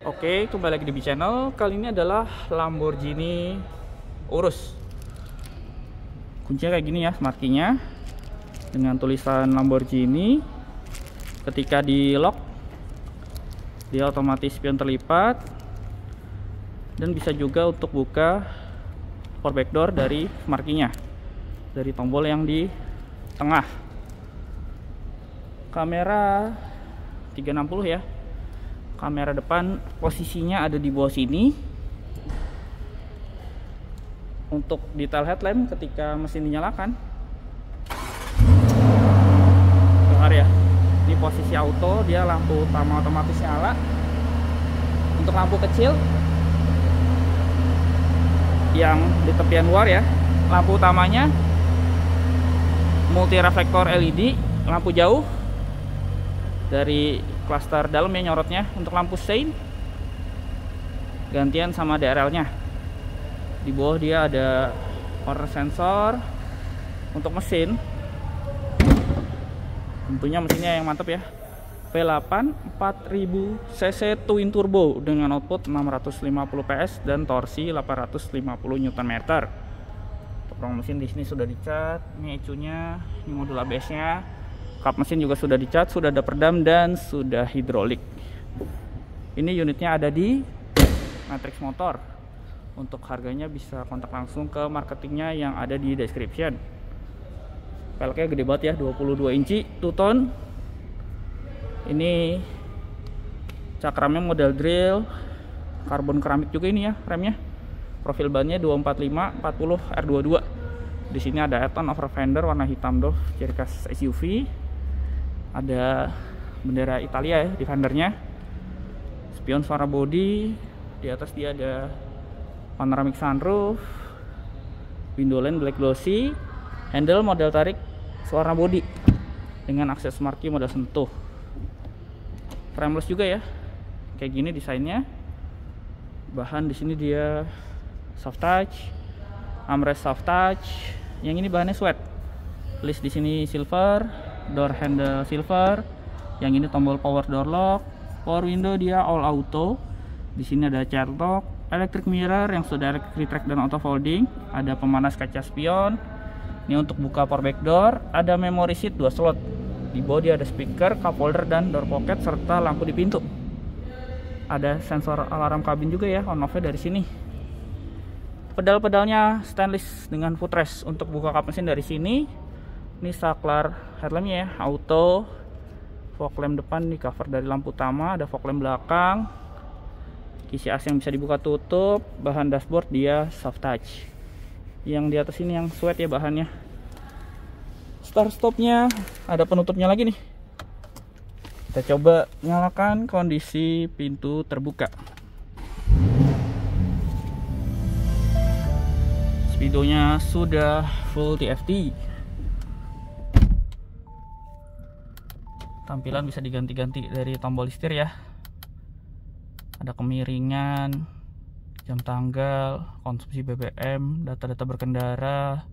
Oke, kembali lagi di B Channel. Kali ini adalah Lamborghini Urus. Kuncinya kayak gini ya, markinya dengan tulisan Lamborghini. Ketika di lock, dia otomatis spion terlipat dan bisa juga untuk buka power back door dari markinya dari tombol yang di tengah. Kamera 360 ya kamera depan posisinya ada di bawah sini. Untuk detail headlamp ketika mesin dinyalakan. Dengar ya ini posisi auto dia lampu utama otomatis nyala. Untuk lampu kecil yang di tepian luar ya lampu utamanya multi reflektor LED lampu jauh dari klaster dalam ya nyorotnya untuk lampu sein gantian sama DRL nya di bawah dia ada power sensor untuk mesin. Tentunya mesinnya yang mantap ya. V8 4000 cc twin turbo dengan output 650 PS dan torsi 850 Nm Topeng mesin di sini sudah dicat ini ecunya ini modul ABS nya kap mesin juga sudah dicat, sudah ada perdam dan sudah hidrolik. Ini unitnya ada di Matrix Motor. Untuk harganya bisa kontak langsung ke marketingnya yang ada di description. Peleknya gede banget ya, 22 inci, 2 ton. Ini cakramnya model drill, karbon keramik juga ini ya remnya. Profil bannya 245 40 R22. Di sini ada Eton over fender warna hitam doh, ciri khas SUV ada bendera Italia ya di fendernya spion suara body di atas dia ada panoramic sunroof window line black glossy handle model tarik suara body dengan akses marquee model sentuh. Frameless juga ya kayak gini desainnya. Bahan di sini dia soft touch armrest soft touch yang ini bahannya sweat. List di sini silver door handle silver yang ini tombol power door lock power window dia all auto. Di sini ada chair lock electric mirror yang sudah track dan auto folding ada pemanas kaca spion. Ini untuk buka power back door ada memory seat 2 slot. Di dia ada speaker cup holder dan door pocket serta lampu di pintu. Ada sensor alarm kabin juga ya on off dari sini. Pedal-pedalnya stainless dengan footrest. Untuk buka kap mesin dari sini ini saklar headlampnya ya auto fog lamp depan di cover dari lampu utama ada fog lamp belakang kisi AC yang bisa dibuka tutup bahan dashboard dia soft touch. Yang di atas ini yang sweat ya bahannya. Start stopnya ada penutupnya lagi nih. Kita coba nyalakan kondisi pintu terbuka. Speedonya sudah full TFT tampilan bisa diganti-ganti dari tombol setir ya. Ada kemiringan jam tanggal konsumsi BBM data-data berkendara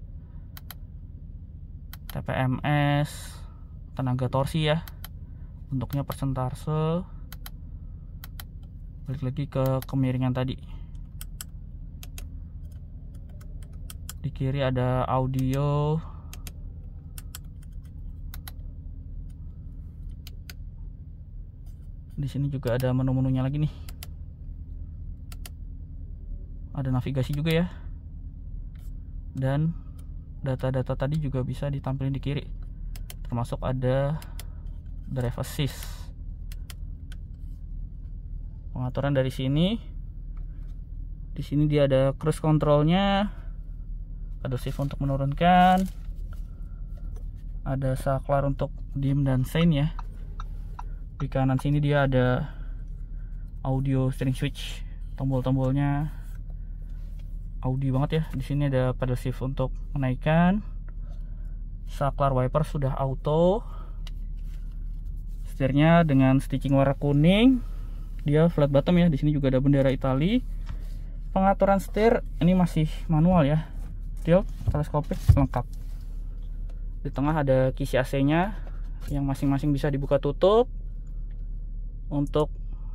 TPMS tenaga torsi ya. Bentuknya persentase balik lagi ke kemiringan tadi. Di kiri ada audio di sini juga ada menu-menunya lagi nih. Ada navigasi juga ya. Dan data-data tadi juga bisa ditampilkan di kiri. Termasuk ada drive assist pengaturan dari sini. Di sini dia ada cruise controlnya. Ada shift untuk menurunkan. Ada saklar untuk dim dan sein ya di kanan sini dia ada audio steering switch tombol-tombolnya. Audi banget ya di sini ada pedal shift untuk menaikkan. Saklar wiper sudah auto. Setirnya dengan stitching warna kuning. Dia flat bottom ya di sini juga ada bendera Itali. Pengaturan setir ini masih manual ya. Tilt teleskopik lengkap. Di tengah ada kisi AC nya yang masing-masing bisa dibuka tutup untuk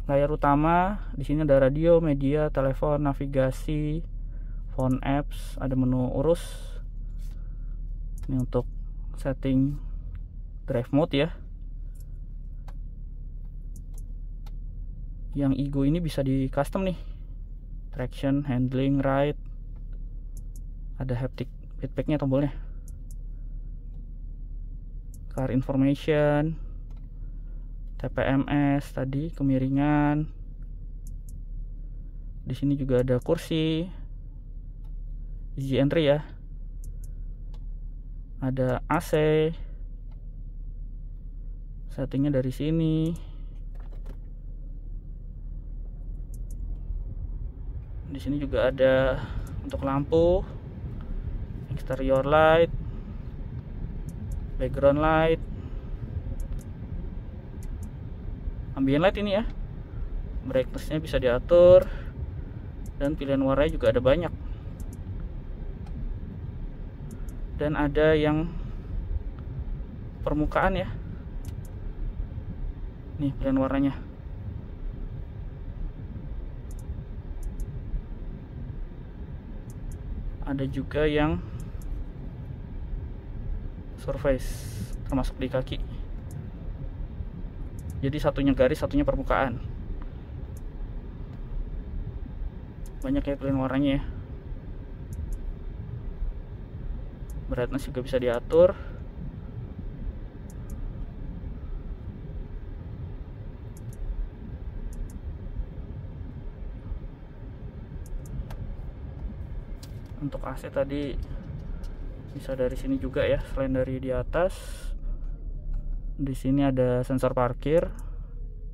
layar utama di sini ada radio media telepon navigasi phone apps ada menu urus. Ini untuk setting drive mode ya. Yang ego ini bisa di custom nih. Traction handling ride. Ada haptic feedbacknya tombolnya. Car information TPMS tadi kemiringan. Di sini juga ada kursi. Easy entry ya. Ada AC settingnya dari sini. Di sini juga ada untuk lampu exterior light background light ambient light ini ya. Brightnessnya bisa diatur. Dan pilihan warnanya juga ada banyak. Dan ada yang permukaan ya. Nih pilihan warnanya. Ada juga yang surface termasuk di kaki jadi satunya garis satunya permukaan. Banyak ya pilihan warnanya ya. Brightness juga bisa diatur. Untuk AC tadi bisa dari sini juga ya selain dari di atas di sini ada sensor parkir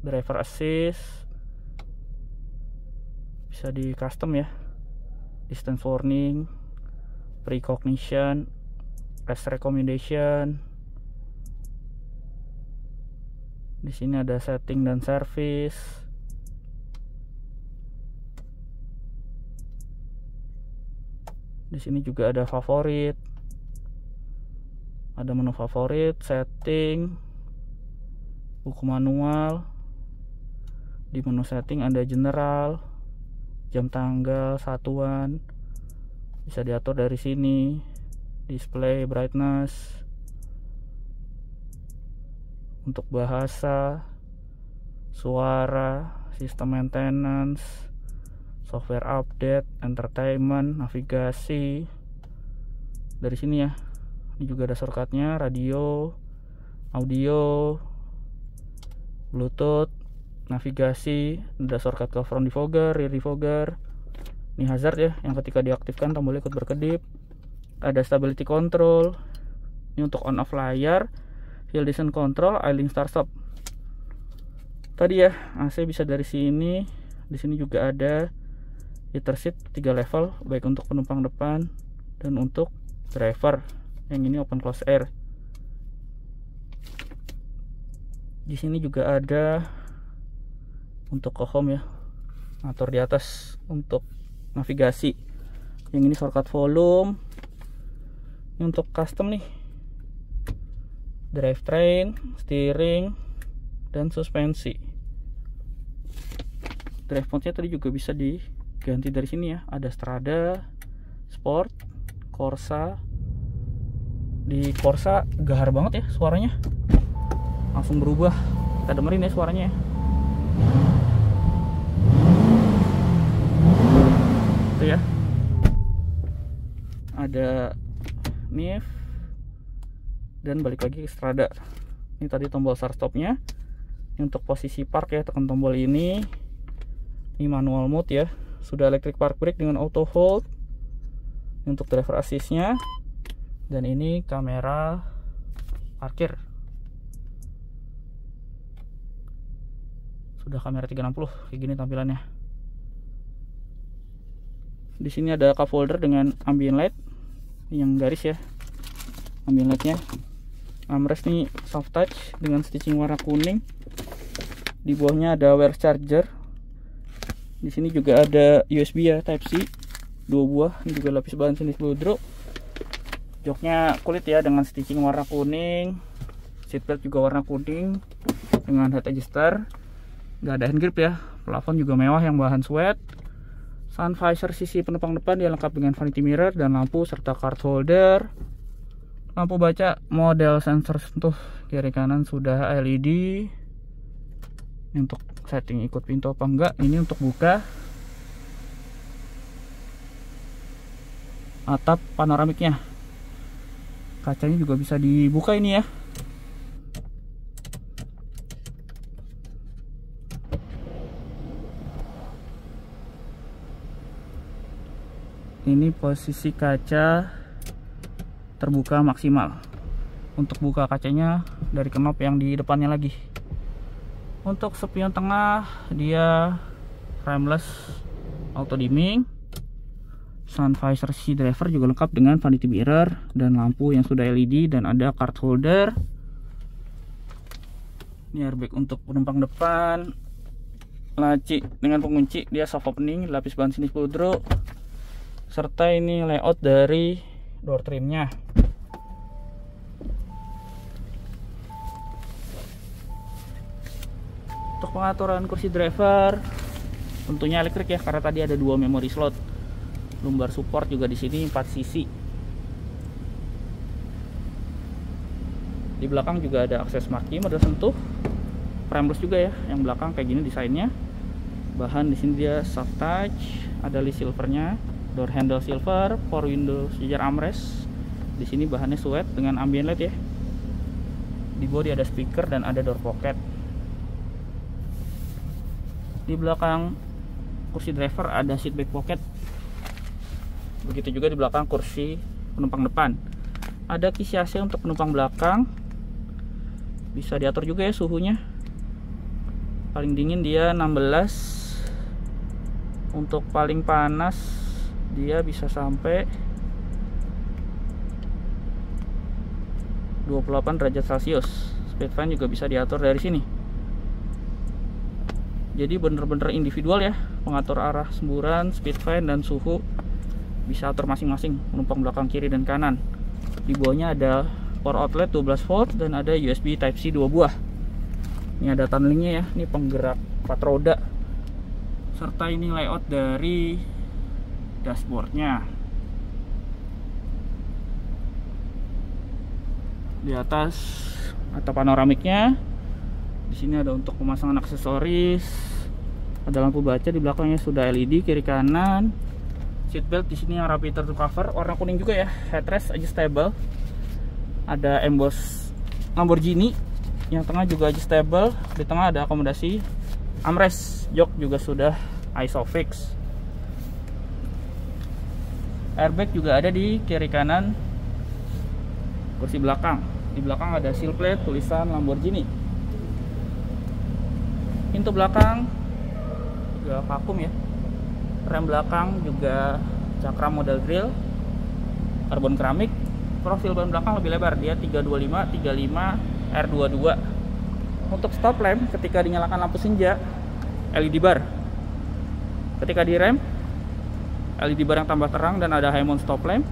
driver assist bisa di custom ya. Distance warning precognition rest recommendation. Di sini ada setting dan service. Di sini juga ada favorit. Ada menu favorit setting buku manual di menu setting ada general jam tanggal satuan bisa diatur dari sini display brightness untuk bahasa suara sistem maintenance software update entertainment navigasi. Dari sini ya ini juga ada shortcutnya radio audio bluetooth navigasi ada shortcut ke front defogger rear defogger ini hazard ya yang ketika diaktifkan tombol ikut berkedip. Ada stability control. Ini untuk on off layar. Hill descent control idling start stop. Tadi ya AC bisa dari sini. Di sini juga ada heater seat 3 level baik untuk penumpang depan dan untuk driver. Yang ini open close air di sini juga ada untuk ke home ya. Atur di atas untuk navigasi. Yang ini shortcut volume. Ini untuk custom nih. Drivetrain steering dan suspensi. Drive mode nya tadi juga bisa diganti dari sini ya. Ada strada sport corsa. Di corsa gahar banget ya suaranya langsung berubah. Kita dengerin ya suaranya ya. Itu ya. Ada NIF dan balik lagi ke strada. Ini tadi tombol start stopnya ini untuk posisi park ya tekan tombol ini. Ini manual mode ya. Sudah electric park brake dengan auto hold. Ini untuk driver assistnya. Dan ini kamera parkir sudah kamera 360 kayak gini tampilannya. Di sini ada cup holder dengan ambient light yang garis ya. Ambient lightnya. Armrest ini soft touch dengan stitching warna kuning. Di bawahnya ada wireless charger. Di sini juga ada USB ya Type C dua buah ini juga lapis bahan jenis bludro joknya kulit ya dengan stitching warna kuning. Seatbelt juga warna kuning dengan head adjuster nggak ada hand grip ya. Plafon juga mewah yang bahan sweat. Sun visor sisi penumpang depan dia lengkap dengan vanity mirror dan lampu serta card holder. Lampu baca model sensor sentuh kiri kanan sudah LED ini untuk setting ikut pintu apa enggak? Ini untuk buka. Atap panoramiknya. Kacanya juga bisa dibuka ini ya ini posisi kaca terbuka maksimal. Untuk buka kacanya dari knop yang di depannya lagi. Untuk spion tengah dia frameless auto dimming. Sun visor si driver juga lengkap dengan vanity mirror dan lampu yang sudah LED dan ada card holder. Ini airbag untuk penumpang depan. Laci dengan pengunci dia soft opening lapis bahan sini 10 draw serta ini layout dari door trimnya. Untuk pengaturan kursi driver tentunya elektrik ya karena tadi ada dua memory slot. Lumbar support juga di sini 4 sisi. Di belakang juga ada akses marquee model sentuh. Frameless juga ya yang belakang kayak gini desainnya. Bahan di sini dia soft touch ada list silvernya door handle silver, power window sejajar armrest. Di sini bahannya sweat dengan ambient light ya. Di bodi ada speaker dan ada door pocket. Di belakang kursi driver ada seat back pocket. Begitu juga di belakang kursi penumpang depan. Ada kisi AC untuk penumpang belakang. Bisa diatur juga ya suhunya. Paling dingin dia 16 untuk paling panas dia bisa sampai 28 derajat celcius. Speed fan juga bisa diatur dari sini. Jadi bener-bener individual ya pengatur arah semburan speed fan dan suhu bisa atur masing-masing penumpang belakang kiri dan kanan. Di bawahnya ada power outlet 12 volt dan ada USB type C 2 buah. Ini ada tunnelingnya ya ini penggerak 4 roda serta ini layout dari dashboardnya. Di atas atau panoramiknya. Di sini ada untuk pemasangan aksesoris. Ada lampu baca di belakangnya sudah LED kiri kanan. Seatbelt di sini yang rapi tercover warna kuning juga ya. Headrest adjustable. Ada emboss Lamborghini yang tengah juga adjustable. Di tengah ada akomodasi armrest jok juga sudah isofix airbag juga ada di kiri kanan kursi belakang. Di belakang ada seal plate tulisan Lamborghini. Pintu belakang juga vakum ya. Rem belakang juga cakram model grill karbon keramik. Profil ban belakang lebih lebar dia 325 35 R22 untuk stop lamp ketika dinyalakan lampu senja LED bar. Ketika direm LED barang tambah terang dan ada mount stop lamp.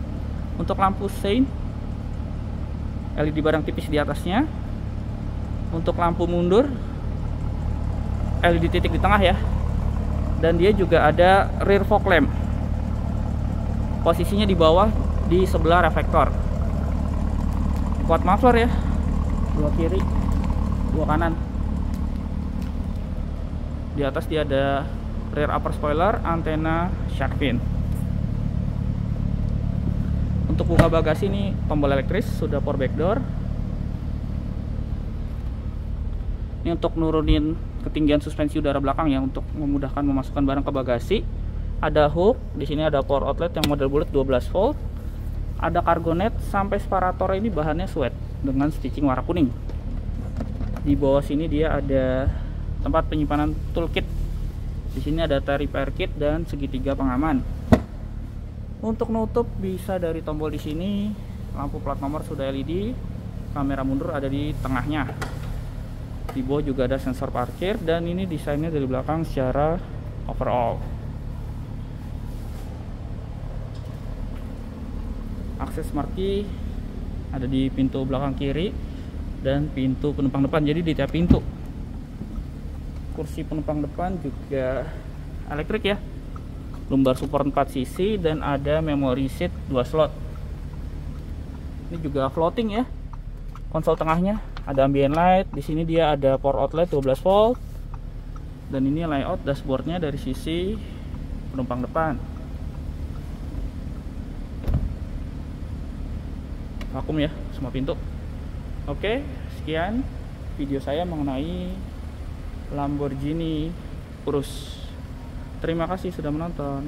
Untuk lampu sein LED barang tipis di atasnya. Untuk lampu mundur LED titik di tengah ya. Dan dia juga ada rear fog lamp. Posisinya di bawah di sebelah reflektor. Kuat muffler ya. Dua kiri dua kanan. Di atas dia ada rear upper spoiler antena shark fin untuk buka bagasi ini tombol elektris sudah power back door ini untuk nurunin ketinggian suspensi udara belakang ya untuk memudahkan memasukkan barang ke bagasi. Ada hook di sini ada power outlet yang model bulat 12 volt. Ada cargo net sampai separator ini bahannya sweat dengan stitching warna kuning. Di bawah sini dia ada tempat penyimpanan toolkit. Di sini ada repair kit dan segitiga pengaman untuk nutup bisa dari tombol di sini. Lampu plat nomor sudah LED kamera mundur ada di tengahnya. Di bawah juga ada sensor parkir dan ini desainnya dari belakang secara overall. Akses marquee ada di pintu belakang kiri dan pintu penumpang depan jadi di tiap pintu. Kursi penumpang depan juga elektrik ya lumbar support 4 sisi dan ada memory seat 2 slot. Ini juga floating ya konsol tengahnya. Ada ambient light di sini dia ada power outlet 12 volt. Dan ini layout dashboardnya dari sisi penumpang depan. Vakum ya semua pintu. Oke sekian video saya mengenai Lamborghini Urus terima kasih sudah menonton